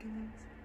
ridiculous.